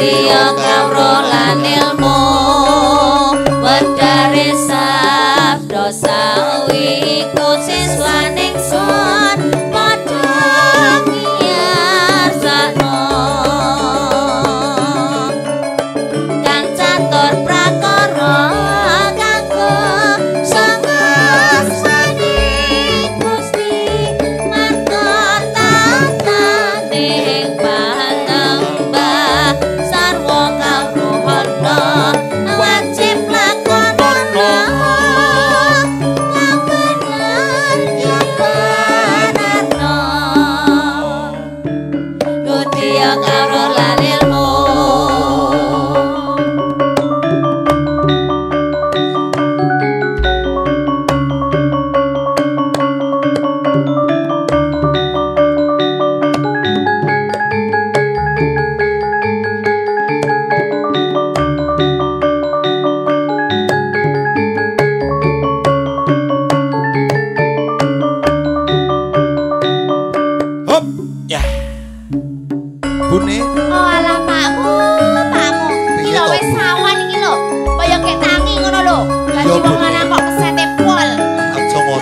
Ethiopia.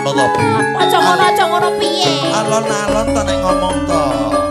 Kaya gak didol ngono lho. Anak kok.